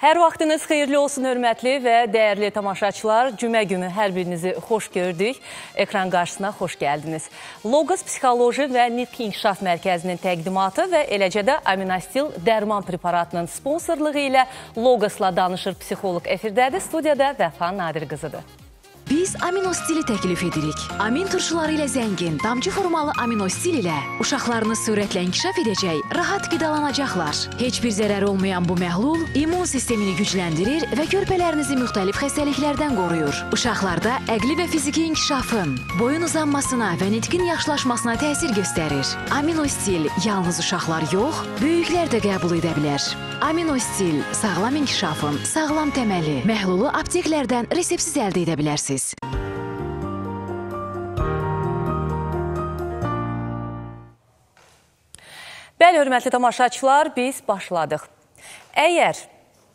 Hər vaxtınız xeyirli olsun, hörmətli və dəyərli tamaşaçılar. Cümə günü hər birinizi xoş gördük. Ekran qarşısına xoş gəldiniz. Logos Psixoloji və Nitq İnkişaf Mərkəzinin təqdimatı və eləcə də Aminastil dərman preparatının sponsorluğu ilə Logosla danışır psixoloq efirdədir. Studiyada Vəfa Nadir qızıdır. Biz aminostili təklif edirik. Amin turşuları ilə zəngin, damcı formalı aminostil ilə uşaqlarınız sürətlə inkişaf edəcək, rahat qidalanacaqlar. Heç bir zərər olmayan bu məhlul immun sistemini gücləndirir və körpələrinizi müxtəlif xəstəliklərdən qoruyur. Uşaqlarda əqli və fiziki inkişafın, boyun uzanmasına və nitqin yaxşılaşmasına təsir göstərir. Aminostil yalnız uşaqlar yox, böyüklər də qəbul edə bilər. Aminostil sağlam inkişafın sağlam təməli. Məhlulu apteklərdən resepsiz əldə edə bilərsiniz. Bəli, hörmətli tamaşaçılar, biz başladıq. Əgər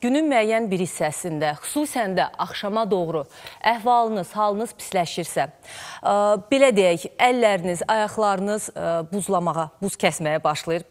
günün müəyyən bir hissəsində, xüsusən də axşama doğru əhvalınız, halınız pisləşirsə, ə, belə deyək, əlləriniz, ayaqlarınız ə, buzlamağa, buz kəsməyə başlayır,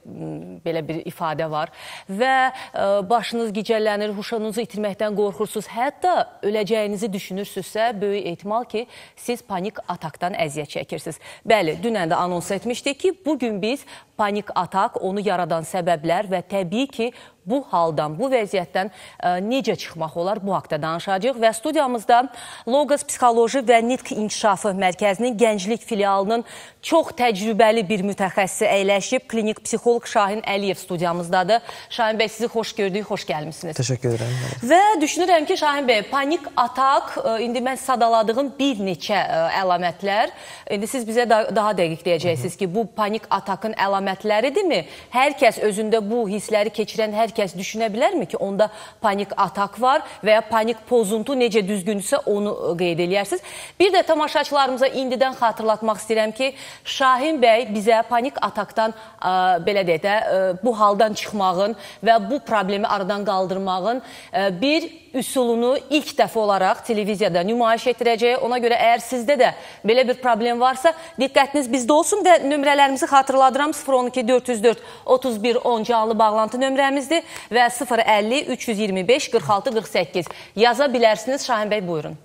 belə bir ifadə var. Və ə, başınız gicəllənir, huşunuzu itirməkdən qorxursunuz, hətta öləcəyinizi düşünürsünüzsə, böyük ehtimal ki, siz panik atakdan əziyyət çəkirsiniz. Bəli, dünən də anons etmişdik ki, bugün biz panik atak, onu yaradan səbəblər və təbii ki, bu haldan, bu vəziyyətdən ə, necə çıxmaq olar bu haqda danışacağıq və studiyamızda Logos Psixoloji və Nitq İnkişafı Mərkəzinin Gənclik filialının çox təcrübəli bir mütəxəssisi əyləşib, klinik psixoloq Şahin Əliyev studiyamızdadır. Şahin bəy, sizi xoş gördük, xoş gəlmisiniz. Təşəkkür edirəm. Və düşünürəm ki, Şahin bəy, panik atak, ə, indi mən sadaladığım bir neçə ə, əlamətlər, indi siz bizə da daha dəqiq deyəcəksiniz ki, bu panik atakın əlamətləridirmi? Hər kəs özündə bu hissləri keçirən hər kəs düşünə bilərmi ki, onda panik atak var və ya panik pozuntu necə düzgündürsə onu qeyd eləyərsiniz. Bir də tamaşaçılarımıza indidən xatırlatmaq istəyirəm ki, Şahin bəy bizə panik atakdan ə, belə deyək də ə, bu haldan çıxmağın və bu problemi aradan qaldırmağın ə, bir üsulunu ilk dəfə olaraq televiziyada nümayiş etdirəcək. Ona görə əgər sizdə də belə bir problem varsa, diqqətiniz bizdə olsun və nömrələrimizi xatırladıram. 012 404 31 10 canlı bağlantı nömrəmizdir və 050 325 46 48 yaza bilərsiniz. Şahin bəy, buyurun.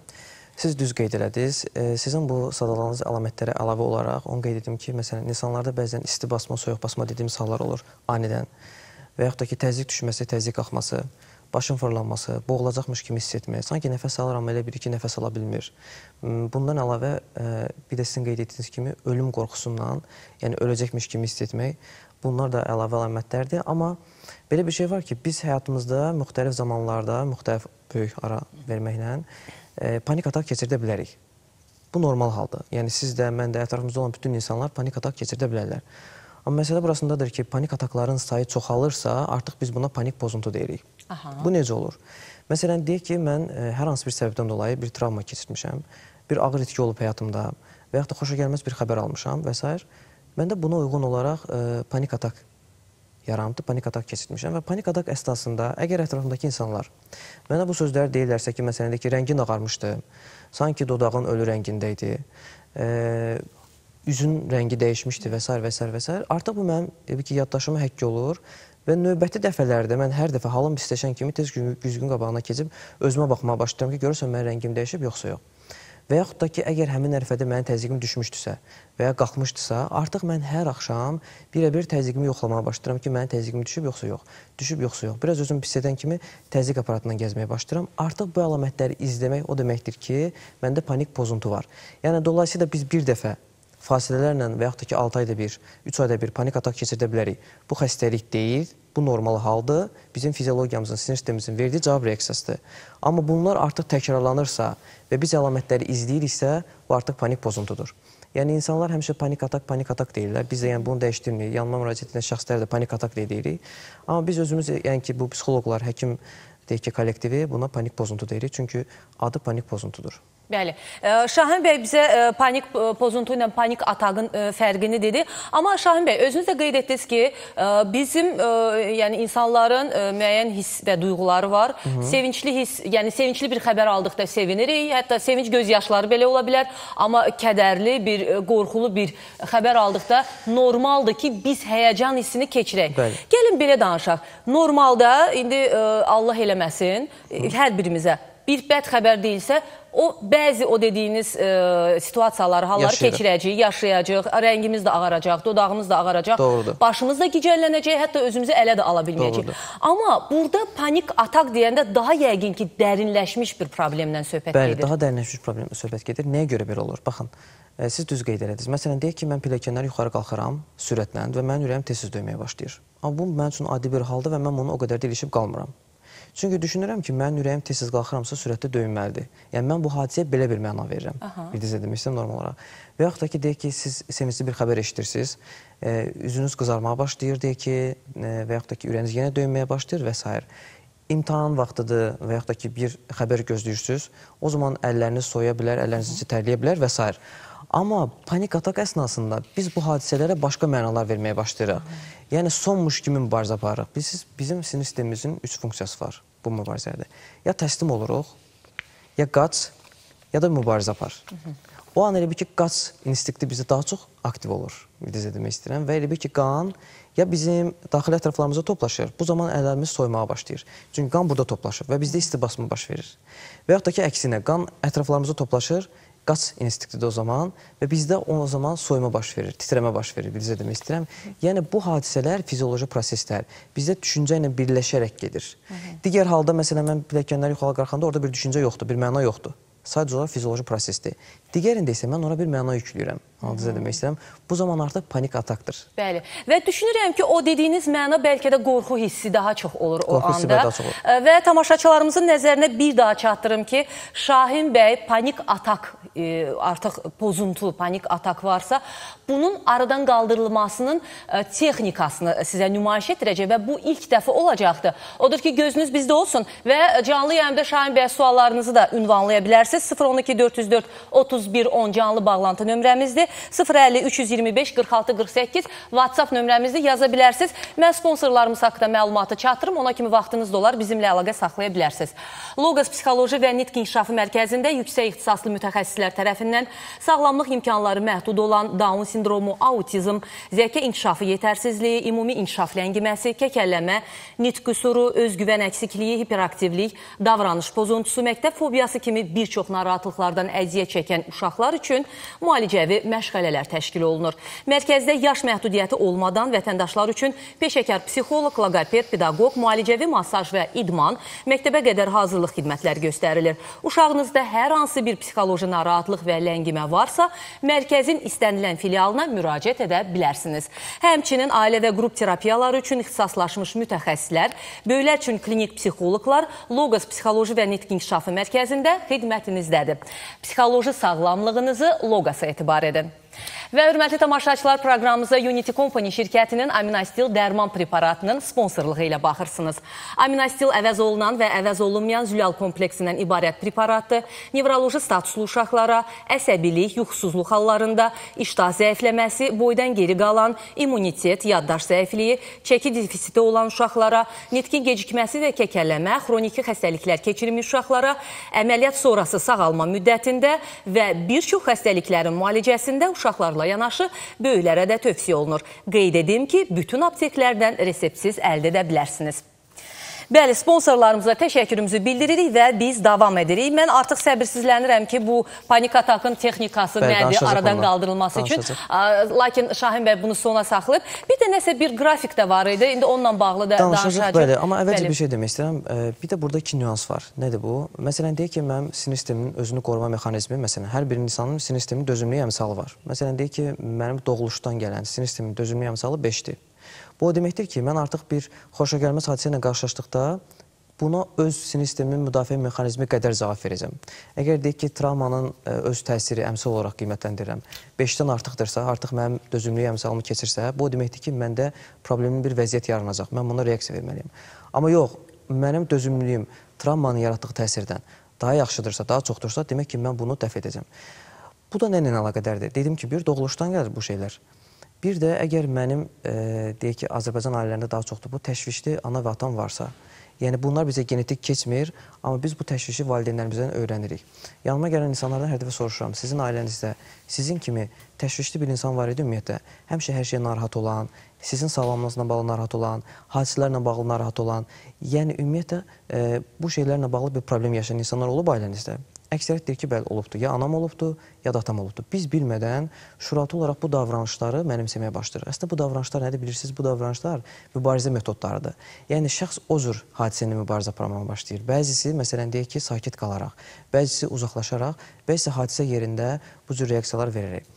Siz düz qeyd elədiniz. E, sizin bu sadaladığınız əlamətlərə əlavə olaraq onu qeyd edim ki, məsələn, insanlarda bəzən isti basma, soyuq basma dediyimiz hallar olur anidən və yaxud da ki, təzyiq düşməsi, təzyiq qalxması, başın fırlanması, boğulacaqmış kimi hiss etmək, sanki nəfəs alıram, elə bir iki nəfəs ala bilmir. Bundan əlavə, e, bir də sizin qeyd etdiyiniz kimi ölüm qorxusundan, yəni öləcəkmiş kimi hiss etmək, bunlar da əlavə əlamətlərdir. Amma belə bir şey var ki, biz həyatımızda müxtəlif zamanlarda, müxtəlif böyük ara verməklə e, panik atak keçirdə bilərik. Bu normal haldır. Yəni siz də, mən də, ətrafımızda olan bütün insanlar panik atak keçirdə bilərlər. Amma məsələ burasındadır ki, panik atakların sayı çoxalırsa, artıq biz buna panik pozuntu deyirik. Aha. Bu necə olur? Məsələn, deyək ki, mən ə, hər hansı bir səbəbdən dolayı bir travma keçirmişəm, bir ağır itki olub həyatımda və yaxud da xoşagəlməz bir xəbər almışam və s. Məndə buna uyğun olaraq ə, panik atak yarandı, panik atak keçirmişəm və panik atak əsnasında əgər ətrafımdakı insanlar mənə bu sözləri deyirlərsə ki, məsələn, də ki, rəngin ağarmışdı, sanki dodağın ölü rəngində idi, ə, üzün rəngi dəyişmişdi və s. və s. və s. Artıq bu mənim e, ki, yaddaşıma həkk olur və növbəti dəfələrdə mən hər dəfə halım pisləşən kimi tez güzgün qabağına keçib özümə baxmağa başlayıram ki, görürsən mənim rəngim dəyişib yoxsa yox. Və yaxud da ki, əgər həmin ərəfədə mənim təzyiqim düşmüşdüsə və ya qalxmışdısa, artıq mən hər axşam birə-bir təzyiqimi yoxlamağa başlayıram ki, mənim təzyiqim düşüb yoxsa yox, düşüb yoxsa yox. Biraz özümü pis edən kimi təzyiq aparatından gəzməyə başlayıram. Artıq bu əlamətləri izləmək o deməkdir ki, məndə panik pozuntu var. Yəni dolayısıyla biz bir dəfə fasilələrlə və yaxud da ki 6 ayda bir, 3 ayda bir panik atak keçirdə bilərik. Bu xəstəlik deyil, bu normal haldır. Bizim fiziologiyamızın, sinir sistemimizin verdiyi cavab reaksiyasıdır. Amma bunlar artıq təkrarlanırsa və biz əlamətləri izləyiriksə, bu artıq panik pozuntudur. Yəni insanlar həmişə panik atak, panik atak deyirlər. Biz də yəni bunu dəyişdirmirik. Yanıma müraciət edən şəxslər də panik atak deyirik. Amma biz özümüz yəni ki bu psixoloqlar, həkim deyək ki, kollektivi buna panik pozuntu deyirik. Çünki adı panik pozuntudur. Bəli. Şahin bəy bizə ə, panik ə, pozuntu ilə panik ataqın ə, fərqini dedi. Amma Şahin bəy özünüz də qeyd etdiniz ki, bizim yəni insanların müəyyən hiss və duyğuları var. Hı -hı. Sevincli hiss, yəni sevincli bir xəbər aldıqda sevinirik. Hətta sevinç göz yaşları belə ola bilər. Amma kədərli bir, qorxulu bir xəbər aldıqda normaldır ki, biz həyəcan hissini keçirək. Bəli. Gəlin belə danışaq. Normalda indi Allah eləməsin, ə, hər birimizə bir bəd xəbər deyilsə, o bəzi o dediyiniz e, situasiyaları, halları Yaşayırıq. keçirəcəyik, yaşayacağıq, rəngimiz də ağaracaq, dodağımız da ağaracaq, Doğrudur. başımız da gicəllənəcək, hətta özümüzü ələ də ala bilməyəcəyik. Doğrudur. Amma burada panik atak deyəndə daha yəqin ki, dərinləşmiş bir problemdən söhbət Bəli, gedir. daha dərinləşmiş problemlə söhbət gedir. Nəyə görə belə olur? Baxın, e, siz düz qeyd elədiniz. Məsələn, deyək ki, mən pilləkənlər yuxarı qalxıram sürətlə və mənim ürəyim tez-tez döyməyə başlayır. Amma bu mənim üçün adi bir haldır və mən bunu o qədər də ilişib qalmıram. Çünki düşünürəm ki, mənim ürəyim tez-tez qalxıramsa sürətlə döyünməlidir. Yəni mən bu hadisəyə belə bir məna verirəm. Bildiniz demək istəyirəm normal olaraq. Və yaxud da ki, deyək ki, siz sevincli bir xəbər eşidirsiniz, e, üzünüz qızarmağa başlayır, deyək ki, e, və yaxud da ki, ürəyiniz yenə döyünməyə başlayır və s. İmtahan vaxtıdır və yaxud da ki, bir xəbər gözləyirsiniz, o zaman əlləriniz soya bilər, əlləriniz tərləyə bilər və s. Amma panik atak əsnasında biz bu hadisələrə başqa mənalar verməyə başlayırıq. Yəni sonmuş kimi mübarizə aparırıq. Biz bizim sinir sistemimizin üç funksiyası var bu mübarizədə. Ya təslim oluruq, ya qaç, ya da mübarizə apar. O an elə bir ki, qaç instinkti bizdə daha çox aktiv olur. Bizə demək istəyirəm və elə bir ki, qan ya bizim daxili ətraflarımıza toplaşır. Bu zaman əllərimiz soymağa başlayır. Çünki qan burada toplaşır və bizdə isti basma baş verir. Və yaxud da ki, əksinə qan ətraflarımıza toplaşır, qaç instinktidir o zaman və bizdə o zaman soyma baş verir, titrəmə baş verir, bizə demək istəyirəm. Yəni bu hadisələr fizioloji proseslər bizdə düşüncə ilə birləşərək gedir. Digər halda məsələn mən pilləkənləri yuxarı qalxanda orada bir düşüncə yoxdur, bir məna yoxdur. Sadəcə olaraq fizioloji prosesdir. Digərində isə mən ona bir məna yükləyirəm. Anladınız demək istəyirəm. Bu zaman artıq panik atakdır. Bəli. Və düşünürəm ki, o dediyiniz məna bəlkə də qorxu hissi daha çox olur o Qorxu hissi anda. daha çox olur. Və tamaşaçılarımızın nəzərinə bir daha çatdırım ki, Şahin bəy panik atak e, artıq pozuntu, panik atak varsa, bunun aradan qaldırılmasının e, texnikasını sizə nümayiş etdirəcək və bu ilk dəfə olacaqdır. Odur ki, gözünüz bizdə olsun və canlı yayımda Şahin bəyə suallarınızı da ünvanlaya bilərsiniz. 012 404 31 10 canlı bağlantı nömrəmizdir. 050 325 46 48 WhatsApp nömrəmizdir. Yaza bilərsiniz. Mən sponsorlarımız haqqında məlumatı çatdırım. Ona kimi vaxtınız da olar. Bizimlə əlaqə saxlaya bilərsiniz. Logos Psixoloji və Nitq İnkişafı Mərkəzində yüksək ixtisaslı mütəxəssislər tərəfindən sağlamlıq imkanları məhdud olan Down sindromu, autizm, zəka inkişafı yetərsizliyi, ümumi inkişaf ləngiməsi, kəkəlləmə, nitq qüsuru, özgüvən əksikliyi, hiperaktivlik, davranış pozuntusu, məktəb fobiyası kimi bir çox narahatlıqlardan əziyyət çəkən uşaqlar üçün müalicəvi məşğələlər təşkil olunur. Mərkəzdə yaş məhdudiyyəti olmadan vətəndaşlar üçün peşəkar psixoloq, loqoped, pedaqoq, müalicəvi masaj və idman, məktəbə qədər hazırlıq xidmətləri göstərilir. Uşağınızda hər hansı bir psixoloji narahatlıq və ləngimə varsa, mərkəzin istənilən filialına müraciət edə bilərsiniz. Həmçinin ailə və qrup terapiyaları üçün ixtisaslaşmış mütəxəssislər, böyüklər üçün klinik psixoloqlar Logos Psixoloji və Nitq İnkişafı Mərkəzində xidmətinizdədir. Psixoloji sağlamlığınızı Logosa etibar edin. Və hörmətli tamaşaçılar, proqramımıza Unity Company şirkətinin Aminastil dərman preparatının sponsorluğu ilə baxırsınız. Aminastil əvəz olunan və əvəz olunmayan zülal kompleksindən ibarət preparatdır. Nevroloji statuslu uşaqlara, əsəbilik, yuxusuzluq hallarında, iştah zəifləməsi, boydan geri qalan, immunitet, yaddaş zəifliyi, çəki defisiti olan uşaqlara, nitqin gecikməsi və kəkəlləmə, xroniki xəstəliklər keçirmiş uşaqlara, əməliyyat sonrası sağalma müddətində və bir çox xəstəliklərin müalicəsində uşaqlarla yanaşı böyüklərə də tövsiyə olunur. Qeyd edim ki, bütün apteklərdən reseptsiz əldə edə bilərsiniz. Bəli, sponsorlarımıza təşəkkürümüzü bildiririk və biz davam edirik. Mən artıq səbirsizlənirəm ki, bu panik atakın texnikası Bəli, nədir, aradan ondan. qaldırılması üçün. Danışacaq. A, Lakin Şahin bəy bunu sona saxlayıb. Bir də nəsə bir qrafik də var idi. İndi onunla bağlı da Danışacaq, danışacaq. bəli. Amma əvvəlcə Bəli. bir şey demək istəyirəm. E, Bir də burada iki nüans var. Nədir bu? Məsələn, deyək ki, mənim sinir sisteminin özünü qoruma mexanizmi, məsələn, hər bir insanın sinir sisteminin dözümlülük əmsalı var. Məsələn, deyək ki, mənim doğuluşdan gələn sinir sisteminin dözümlülük əmsalı 5-dir. Bu o deməkdir ki, mən artıq bir xoşagəlməz hadisə ilə qarşılaşdıqda buna öz sinir sistemimin müdafiə mexanizmi qədər cavab verəcəm. Əgər deyək ki, travmanın ə, öz təsiri əmsal olaraq qiymətləndirirəm. 5-dən artıqdırsa, artıq mənim dözümlülük əmsalımı keçirsə, bu o deməkdir ki, məndə problemli bir vəziyyət yaranacaq. Mən buna reaksiya verməliyəm. Amma yox, mənim dözümlülüyüm travmanın yaratdığı təsirdən daha yaxşıdırsa, daha çoxdursa, demək ki, mən bunu dəf edəcəm. Bu da nə ilə əlaqədardır? Dedim ki, bir doğuluşdan gəlir bu şeylər. Bir də əgər mənim e, deyək ki, Azərbaycan ailələrində daha çoxdur bu təşvişli ana və atam varsa, yəni bunlar bizə genetik keçmir, amma biz bu təşvişi valideynlərimizdən öyrənirik. Yanıma gələn insanlardan hər dəfə soruşuram, sizin ailənizdə sizin kimi təşvişli bir insan var idi ümumiyyətlə, həmişə hər şeyə narahat olan, sizin sağlamlığınızla bağlı narahat olan, hadisələrlə bağlı narahat olan, yəni ümumiyyətlə e, bu şeylərlə bağlı bir problem yaşayan insanlar olub ailənizdə. Əksəriyyət deyir ki, bəli olubdu. Ya anam olubdu, ya da atam olubdu. Biz bilmədən şuratı olaraq bu davranışları mənimsəməyə başlayırıq. Əslində bu davranışlar nədir bilirsiniz? Bu davranışlar mübarizə metodlarıdır. Yəni şəxs o cür hadisəni mübarizə aparmağa başlayır. Bəzisi məsələn deyək ki, sakit qalaraq, bəzisi uzaqlaşaraq, bəzisi hadisə yerində bu cür reaksiyalar verərək.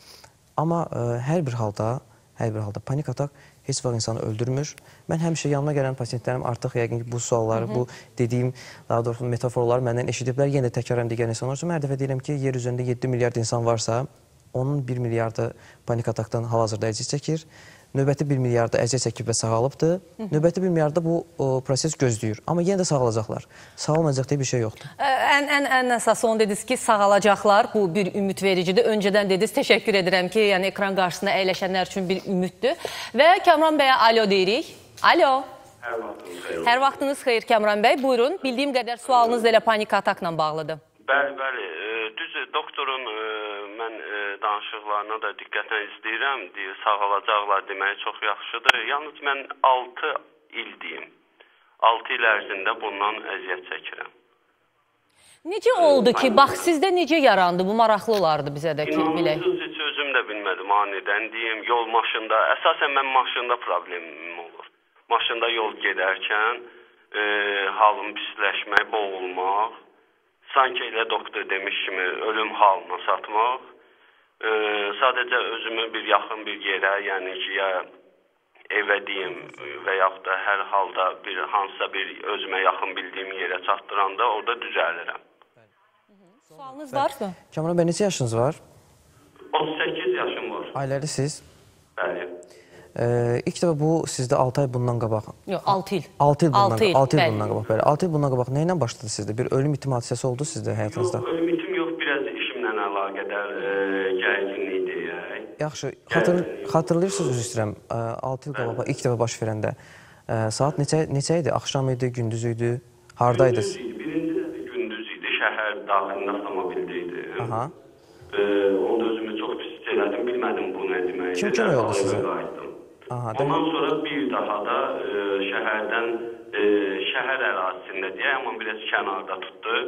Amma ə, hər bir halda, hər bir halda panik atak heç vaxt insanı öldürmür. Mən həmişə yanıma gələn pasientlərim artıq yəqin ki, bu sualları, Hı -hı. bu dediyim, daha doğrusu metaforları məndən eşidiblər. Yenə də təkrarən digər insanlar üçün hər dəfə deyirəm ki, yer üzərində 7 milyard insan varsa, onun 1 milyardı panik atakdan hal-hazırda əziyyət çəkir. Növbəti 1 milyarda əziyyət çəkib və sağalıbdır. Hı -hı. Növbəti 1 milyarda bu o, proses gözləyir. Amma yenə də sağalacaqlar. Sağalmayacaq deyə bir şey yoxdur. Ən ən ən əsası onu dediniz ki, sağalacaqlar. Bu bir ümid vericidir. Öncədən dediniz, təşəkkür edirəm ki, yəni ekran qarşısında əyləşənlər üçün bir ümiddir. Və Kamran bəyə alo deyirik. Alo. Hər vaxtınız xeyir. Hər vaxtınız xeyir Kamran bəy. Buyurun. Bildiyim qədər sualınız da elə panik atakla bağlıdır. Bəli, bəli. Düzdür, doktorun e, danışıqlarına da diqqətlə izləyirəm. Deyir, sağalacaqlar deməyi çox yaxşıdır. Yalnız mən 6 il deyim. 6 il ərzində bundan əziyyət çəkirəm. Necə oldu ki, bax sizdə necə yarandı? Bu maraqlı olardı bizə də ki, bilək. İnanılmaz heç özüm də bilmədim anidən deyim. Yol maşında, əsasən mən maşında problemim olur. Maşında yol gedərkən e, halım pisləşmək, boğulmaq, sanki elə doktor demiş kimi ölüm halına satmaq, e, sadəcə özümü bir yaxın bir yerə, yəni ki, ya evə deyim və yaxud da hər halda bir hansısa bir özümə yaxın bildiyim yerə çatdıranda orada düzəlirəm. Sualınız varsa? Kamran bəy neçə yaşınız var? 38 yaşım var. Ailəli siz? Bəli. Ee, ilk dəfə bu sizdə 6 ay bundan qabaq. Yox, 6 il. 6 il bundan, Altı il, 6 il bəli. bundan qabaq belə. 6 il bundan qabaq nə ilə başladı sizdə? Bir ölüm hadisəsi oldu sizdə həyatınızda? Yox, biraz əlaqədar e, gərginlik deyək. Yaxşı, xatır, xatırlayırsınız üzr istəyirəm. 6 il qabaq ilk dəfə baş verəndə ə, saat neçə neçə idi? Axşam idi, gündüz idi? Hardaydınız? Birinci gündüz idi, şəhər daxilində avtomobildə idi. Aha. E, onda özümü çox pis elədim, bilmədim bu nə deməkdir. Kim kömək oldu sizə? Aha, Ondan sonra bir daha da e, şəhərdən e, şəhər ərazisində deyək, amma biraz kənarda tutdu.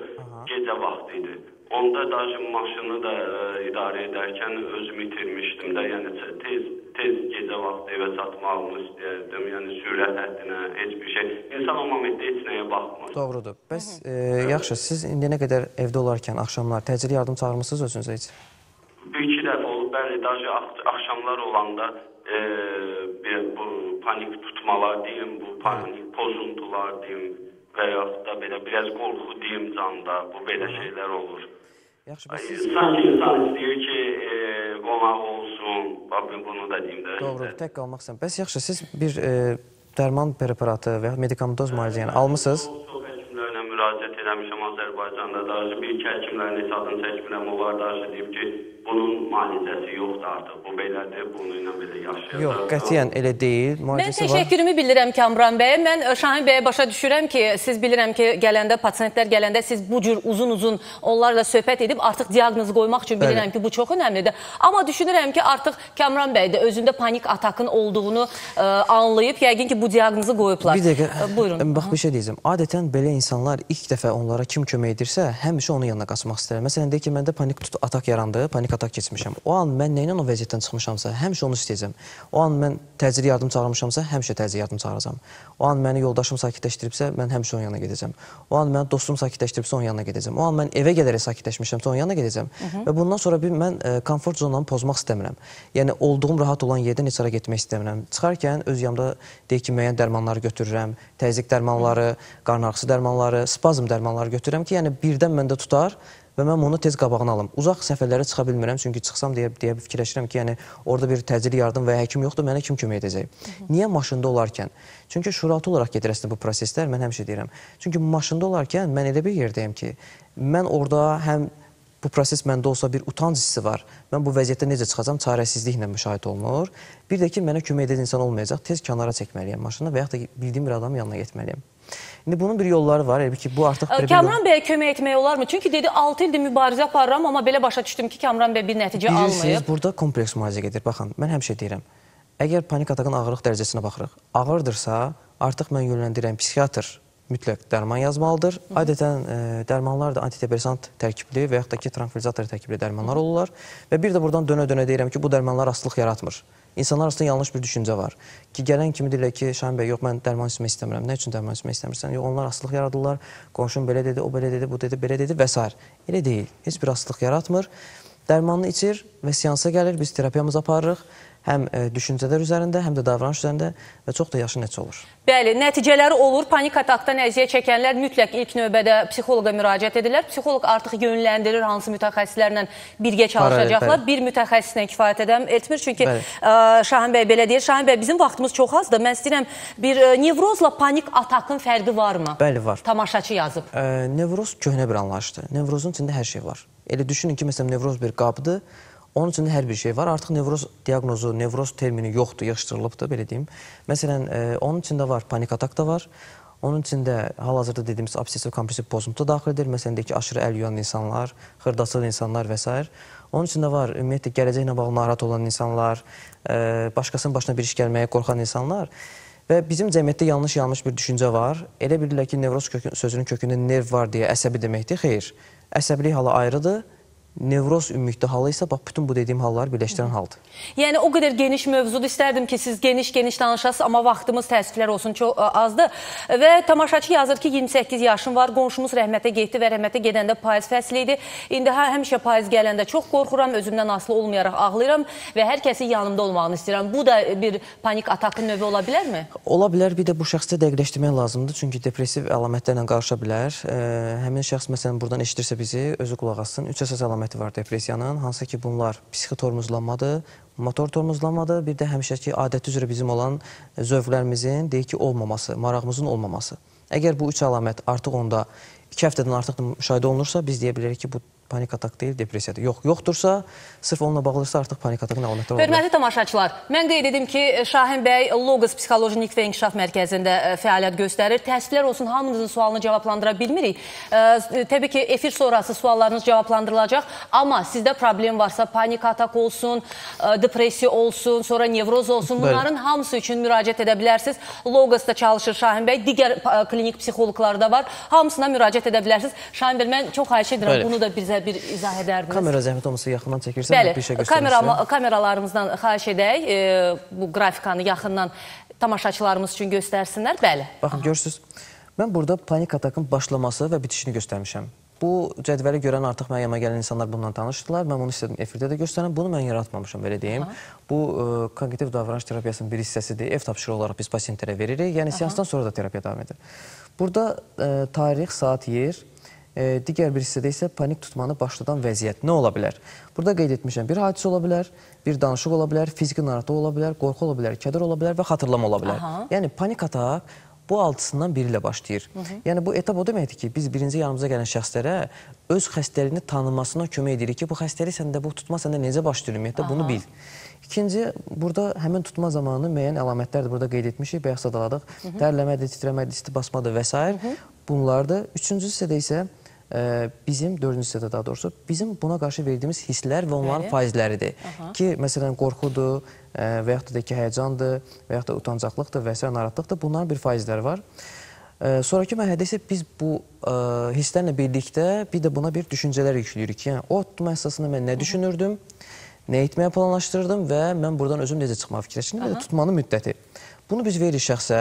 Gecə vaxtı idi. Onda daşı maşını da e, idarə edərkən özümü itirmişdim də, yəni tez tez gecə vaxtı evə çatmağımı istəyirdim. Yəni sürət həddinə heç bir şey. İnsan o momentdə heç nəyə baxmır. Doğrudur. Bəs ə, yaxşı, siz indiyənə qədər evdə olarkən axşamlar təcili yardım çağırmısınız özünüzə heç? Bir-iki dəfə olub, bəli, daşı ax- axşamlar olanda e, bir bu panik tutmalar deyim, bu panik pozuntular deyim və yaxud da belə biraz qorxu deyim canda, bu belə şeylər olur. Yaxşı, bəs siz Sanki insan istəyir ki, e, qonaq olsun, bax bunu da deyim də. Doğrudur, tək qalmaq istəyirəm. Bəs yaxşı, siz bir ə, dərman preparatı və ya medikamentoz müalicə yəni almısınız? Müraciət eləmişəm Azərbaycanda. Daha bir iki həkimlərin heç adını çəkmirəm. Onlar da deyib ki, bunun müalicəsi yoxdur artıq. Bu belədir, bunu ilə belə yaşayacaq. Yox, qətiyyən elə deyil. Mən Müalicəsi var. təşəkkürümü bildirəm Kamran bəyə. Mən Şahin bəyə başa düşürəm ki, siz bilirəm ki, gələndə pasiyentlər gələndə siz bu cür uzun-uzun onlarla söhbət edib artıq diaqnozu qoymaq üçün bilirəm Bəli. ki, bu çox əhəmilidir. Amma düşünürəm ki, artıq Kamran bəy də özündə panik atakın olduğunu ə, anlayıb, yəqin ki, bu diaqnozu qoyublar. Bir dəqiqə. Ə, Buyurun. Bax bir şey deyəcəm. Adətən belə insanlar ilk dəfə onlara kim kömək edirsə, həmişə onun yanına qaçmaq istəyirlər. Məsələn, deyək ki, məndə panik tut atak yarandı, panik atak keçmişəm. O an mən nə ilə o vəziyyətdən çıxmışamsa, həmişə onu istəyəcəm. O an mən təcili yardım çağırmışamsa, həmişə təcili yardım çağıracağam. O an məni yoldaşım sakitləşdiribsə, mən həmişə onun yanına gedəcəm. O an məni dostum sakitləşdiribsə, onun yanına gedəcəm. O an mən evə gələrək sakitləşmişəmsə, onun yanına gedəcəm. Və bundan sonra bir mən e, komfort zonamı pozmaq istəmirəm. Yəni olduğum rahat olan yerdən heç hara getmək istəmirəm. Çıxarkən öz yanımda deyək ki, müəyyən dərmanları götürürəm. Təzyiq dərmanları, qarın ağrısı dərmanları, spazm dərmanları götürürəm ki, yəni birdən məndə tutar və mən onu tez qabağını alım. Uzaq səfərlərə çıxa bilmirəm, çünki çıxsam deyə deyə fikirləşirəm ki, yəni orada bir təcili yardım və ya həkim yoxdur, mənə kim kömək edəcək? Niyə maşında olarkən? Çünki şuuraltı olaraq gedir əslində bu proseslər, mən həmişə deyirəm. Çünki maşında olarkən mən elə bir yerdəyəm ki, mən orada həm bu proses məndə olsa bir utanc hissi var. Mən bu vəziyyətdə necə çıxacam, çarəsizliklə müşahidə olunur. Bir də ki, mənə kömək edən insan olmayacaq, tez kənara çəkməliyəm maşını və yaxud da bildiyim bir adamın yanına getməliyəm. İndi bunun bir yolları var, elə ki, bu artıq bir, bir yol... Kamran bəyə kömək etmək olarmı? Çünki dedi 6 ildir mübarizə aparıram, amma belə başa düşdüm ki, Kamran bəy bir nəticə Bilirsiniz, almayıb. burada kompleks müalicə gedir. Baxın, mən həmişə deyirəm, əgər panik ataqın ağırlıq dərəcəsinə baxırıq, ağırdırsa, artıq mən yönləndirirəm psixiatr mütləq dərman yazmalıdır. Adətən e, dərmanlar da antidepressant tərkibli və yaxud da ki, tranquilizator tərkibli dərmanlar olurlar. Və bir də buradan dönə-dönə deyirəm ki, bu dərmanlar asılılıq yaratmır. İnsanlar arasında yanlış bir düşüncə var. Ki gələn kimi deyirlər ki, Şahin bəy, yox mən dərman içmək istəmirəm. Nə üçün dərman içmək istəmirsən? Yox, onlar asılılıq yaradırlar. Qonşum belə dedi, o belə dedi, bu dedi, belə dedi və s. Elə deyil. Heç bir asılılıq yaratmır. Dərmanını içir və seansa gəlir, biz terapiyamızı aparırıq. Həm e, düşüncələr üzərində, həm də davranış üzərində və çox da yaxşı nəticə olur. Bəli, nəticələri olur. Panik atakdan əziyyət çəkənlər mütləq ilk növbədə psixoloqa müraciət edirlər. Psixoloq artıq yönləndirir hansı mütəxəssislərlə birgə çalışacaqlar. bəli. Bir mütəxəssislə kifayət edəm etmir. Çünki Bəli. ə, Şahin bəy belə deyir. Şahin bəy bizim vaxtımız çox azdır. Mən istəyirəm bir ə, nevrozla panik atakın fərqi varmı? Bəli, var. Tamaşaçı yazıb. E, nevroz köhnə bir anlayışdır. Nevrozun içində hər şey var. Elə düşünün ki, məsələn, nevroz bir qabdır. Onun içində hər bir şey var. Artıq nevroz diaqnozu, nevroz termini yoxdur, yığışdırılıbdır, belə deyim. Məsələn, e, onun içində var panik atak da var. Onun içində hal-hazırda dediyimiz obsessiv kompulsiv pozuntu daxildir. Məsələn, deyək ki, aşırı əl yuyan insanlar, xırdaçıl insanlar və s. Onun içində var ümumiyyətlə gələcəklə bağlı narahat olan insanlar, e, başqasının başına bir iş gəlməyə qorxan insanlar. Və bizim cəmiyyətdə yanlış-yanlış bir düşüncə var. Elə bilirlər ki, nevroz kökü, sözünün kökündə nerv var deyə əsəbi deməkdir. Xeyr. Əsəbilik halı ayrıdır. Nevroz ümumilikdə halı isə bax bütün bu dediyim halları birləşdirən haldır. Yəni o qədər geniş mövzudur. İstərdim ki, siz geniş-geniş danışasınız, amma vaxtımız təəssüflər olsun çox ə, azdır. Və tamaşaçı yazır ki, 28 yaşım var, qonşumuz rəhmətə getdi və rəhmətə gedəndə payız fəsli idi. İndi hə, həmişə payız gələndə çox qorxuram, özümdən asılı olmayaraq ağlayıram və hər kəsin yanımda olmağını istəyirəm. Bu da bir panik atakın növü ola bilərmi? Ola bilər, bir də bu şəxsdə dəqiqləşdirmək lazımdır, çünki depressiv əlamətlərlə qarışa bilər. E, həmin şəxs məsələn buradan eşidirsə bizi, özü qulaq assın. Üç əsas əlaməti var depressiyanın, hansı ki bunlar psixi tormozlanmadır, motor tormozlanmadır, bir də həmişəki adəti üzrə bizim olan zövqlərimizin deyək ki olmaması, marağımızın olmaması. Əgər bu üç əlamət artıq onda 2 həftədən artıq müşahidə olunursa, biz deyə bilərik ki, bu panik atak deyil, depressiyadır. Yox, yoxdursa, sırf onunla bağlıysa artıq panik atakın əlamətləri bilər. Hörmətli tamaşaçılar, mən qeyd edim ki, Şahin bəy Logos Psixoloji Nikf və İnkişaf Mərkəzində ə, fəaliyyət göstərir. Təəssüflər olsun, hamınızın sualını cavablandıra bilmirik. Ə, Təbii ki, efir sonrası suallarınız cavablandırılacaq, amma sizdə problem varsa, panik atak olsun, ə, depressiya olsun, sonra nevroz olsun, Bəli. bunların hamısı üçün müraciət edə bilərsiniz. Logosda çalışır Şahin bəy, digər ə, klinik psixoloqlar da var. Hamısına müraciət edə bilərsiniz. Şahin bəy, mən çox xahiş edirəm, Bəli. bunu da bizə bir izah edərdiniz. Kamera zəhmət olmasa yaxından çəkirsən, Bəli, bir şey göstərmək kamera, kameralarımızdan xahiş edək, e, bu qrafikanı yaxından tamaşaçılarımız üçün göstərsinlər. Bəli. Baxın, görürsüz, mən burada panik atakın başlaması və bitişini göstərmişəm. Bu cədvəli görən artıq mənim yanıma gələn insanlar bununla tanışdılar. Mən bunu istədim efirdə də göstərim. Bunu mən yaratmamışam, belə deyim. Bu ə, kognitiv davranış terapiyasının bir hissəsidir. Ev tapşırığı olaraq biz pasientlərə veririk. Yəni seansdan sonra da terapiya davam edir. Burada ə, tarix, saat, yer, ə, digər bir hissədə isə panik tutmanı başladan vəziyyət nə ola bilər? Burada qeyd etmişəm, bir hadisə ola bilər, bir danışıq ola bilər, fiziki narahatlıq ola bilər, qorxu ola bilər, kədər ola bilər və xatırlama ola bilər. Aha. Yəni panik atak bu altısından biri ilə başlayır. Yəni bu etap o deməkdir ki, biz birinci yanımıza gələn şəxslərə öz xəstəliyini tanımasına kömək edirik ki, bu xəstəlik səndə, bu tutma səndə necə başlayır ümumiyyətlə bunu bil. İkinci, burada həmin tutma zamanı müəyyən əlamətlər də burada qeyd etmişik, bayaq sadaladıq. Tərləmədir, titrəmədir, isti basmadır və s. Bunlardır. Üçüncü hissədə isə bizim dördüncü hissədə daha doğrusu bizim buna qarşı verdiyimiz hisslər və onların Bəli. faizləridir. Ki, məsələn, qorxudur ə, və yaxud da ki, həyəcandır və yaxud da utancaqlıqdır və s. narahatlıqdır. Bunların bir faizləri var. Ə, sonrakı mərhələdə isə biz bu ə, hisslərlə birlikdə bir də buna bir düşüncələr yükləyirik. Yəni, o tutma əsasında mən nə düşünürdüm, nə etməyə planlaşdırırdım və mən buradan özüm necə çıxmağı fikirləşirdim və tutmanın müddəti. Bunu biz veririk şəxsə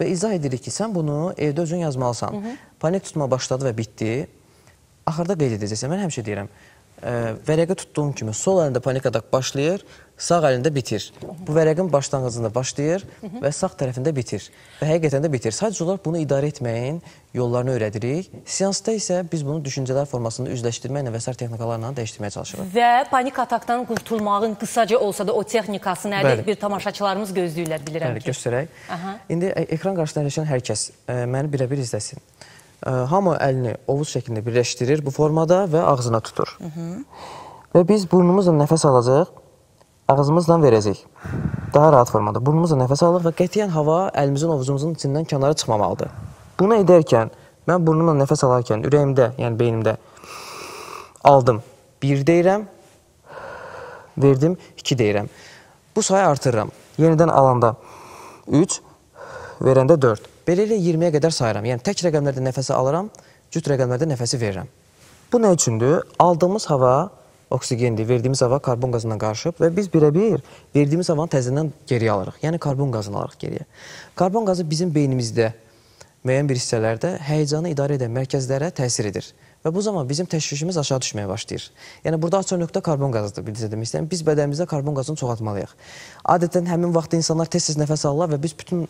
və izah edirik ki, sən bunu evdə özün yazmalısan. Panik tutma başladı və bitdi. Axırda qeyd edəcəksən. Mən həmişə deyirəm, ə, vərəqə tutduğum kimi sol əlində panik atak başlayır, sağ əlində bitir. Bu vərəqin başlanğıcında başlayır və sağ tərəfində bitir. Və həqiqətən də bitir. Sadəcə olaraq bunu idarə etməyin yollarını öyrədirik. Seansda isə biz bunu düşüncələr formasında üzləşdirməklə və sair texnikalarla dəyişdirməyə çalışırıq. Və panik atakdan qurtulmağın qısaca olsa da o texnikası nədir? Bəli. Bir tamaşaçılarımız gözləyirlər bilirəm Bəli, ki. göstərək. Aha. İndi e- ekran qarşısında əyləşən hər kəs e, məni birə-bir izləsin. Hamı əlini ovuz şəklində birləşdirir bu formada və ağzına tutur. Və biz burnumuzla nəfəs alacağıq, ağzımızla verəcəyik. Daha rahat formada. Burnumuzla nəfəs alırıq və qətiyyən hava əlimizin ovuzumuzun içindən kənara çıxmamalıdır. Bunu edərkən mən burnumla nəfəs alarkən ürəyimdə, yəni beynimdə aldım. 1 deyirəm, verdim 2 deyirəm. Bu sayı artırıram. Yenidən alanda 3, verəndə 4. Beləliklə 20-yə qədər sayıram. Yəni tək rəqəmlərdə nəfəsi alıram, cüt rəqəmlərdə nəfəsi verirəm. Bu nə üçündür? Aldığımız hava oksigendir, verdiyimiz hava karbon qazından qarışıb və biz birə-bir verdiyimiz havanı təzədən geriyə alırıq. Yəni karbon qazını alırıq geriyə. Karbon qazı bizim beynimizdə müəyyən bir hissələrdə həyəcanı idarə edən mərkəzlərə təsir edir. Və bu zaman bizim təşvişimiz aşağı düşməyə başlayır. Yəni burada açıq nöqtə karbon qazıdır. Bizə demək istəyirəm, biz bədənimizdə karbon qazını çoxaltmalıyıq. Adətən həmin vaxtda insanlar tez-tez nəfəs alırlar və biz bütün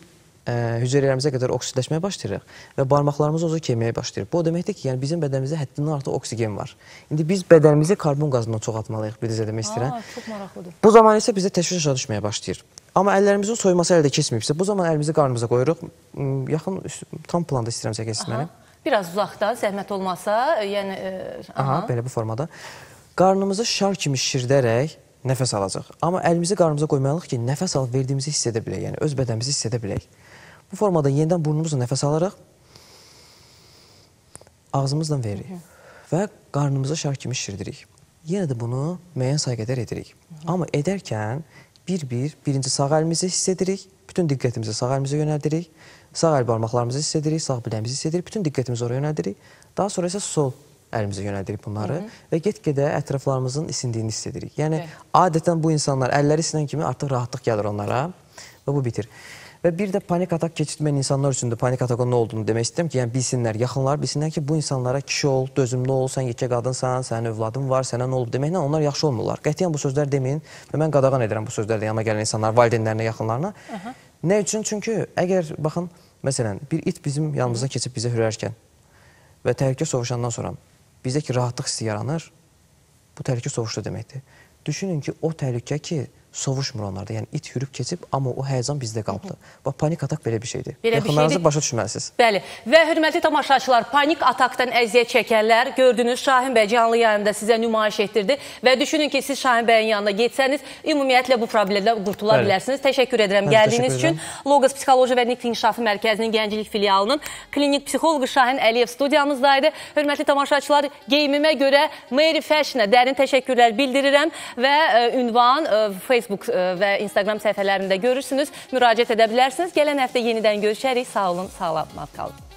hüceyrələrimizə qədər oksidləşməyə başlayırıq və barmaqlarımız ozu kemiyə başlayır. Bu o deməkdir ki, yəni bizim bədənimizdə həddindən artıq oksigen var. İndi biz bədənimizi karbon qazından çoxaltmalıyıq, bizə demək istəyirəm. Aa, çox maraqlıdır. Bu zaman isə bizdə təşviş aşağı düşməyə başlayır. Amma əllərimizin soyuması əldə keçməyibsə, bu zaman əlimizi qarnımıza qoyuruq. M, Yaxın tam planda istəyirəm çəkəsiniz məni. Biraz uzaqda, zəhmət olmasa, yəni e, Aha, belə bu formada. Qarnımızı şar kimi şişirdərək nəfəs alacaq. Amma əlimizi qarnımıza qoymalıyıq ki, nəfəs alıb verdiyimizi hiss edə bilək, yəni öz bədənimizi hiss edə bilək. Bu formada yenidən burnumuzla nəfəs alaraq ağzımızla veririk və qarnımızı şar kimi şişirdirik. Yenə də bunu müəyyən sayı qədər edirik. Amma edərkən bir-bir birinci sağ əlimizi hiss edirik, bütün diqqətimizi sağ əlimizə yönəldirik. Sağ əl barmaqlarımızı hiss edirik, sağ biləyimizi hiss edirik, bütün diqqətimizi oraya yönəldirik. Daha sonra isə sol əlimizə yönəldirik bunları və get-gedə ətraflarımızın isindiyini hiss edirik. Yəni Bəli. adətən bu insanlar əlləri isinən kimi artıq rahatlıq gəlir onlara və bu bitir. Və bir də panik atak keçirməyən insanlar üçün də panik atakın nə olduğunu demək istəyirəm ki, yəni bilsinlər, yaxınlar bilsinlər ki, bu insanlara kişi ol, dözümlü ol, sən yekə qadınsan, sənin övladın var, sənə nə olub deməklə onlar yaxşı olmurlar. Qətiyyən bu sözlər deməyin və mən qadağan edirəm bu sözləri yanıma gələn insanlar, valideynlərinə, yaxınlarına. Nə üçün? Çünki əgər baxın, məsələn, bir it bizim yanımıza keçib bizə hürərkən və təhlükə sovuşandan sonra bizdə ki, rahatlıq hissi yaranır, bu təhlükə sovuşdu deməkdir. Düşünün ki, o təhlükə ki, sovuşmur onlarda. Yəni it hürüb keçib, amma o həyəcan bizdə qaldı. Bax panik atak belə bir şeydir. Belə bir Yaxınlarınızı şeydir. başa düşməlisiniz. Bəli. Və hörmətli tamaşaçılar, panik atakdan əziyyət çəkənlər gördünüz Şahin bəy canlı yayında sizə nümayiş etdirdi və düşünün ki, siz Şahin bəyin yanına getsəniz, ümumiyyətlə bu problemdən qurtula Bəli. bilərsiniz. Təşəkkür edirəm Mən gəldiyiniz təşəkkür üçün. Logos Psixoloji və Nitq İnkişafı Mərkəzinin Gənclik filialının klinik psixoloqu Şahin Əliyev studiyamızdaydı. Hörmətli tamaşaçılar, geyimimə görə Mary Fashion-a dərin təşəkkürlər bildirirəm və ə, ünvan ə, Facebook ə, və Instagram səhifələrində görürsünüz. Müraciət edə bilərsiniz. Gələn həftə yenidən görüşərik. Sağ olun, sağlamat qalın.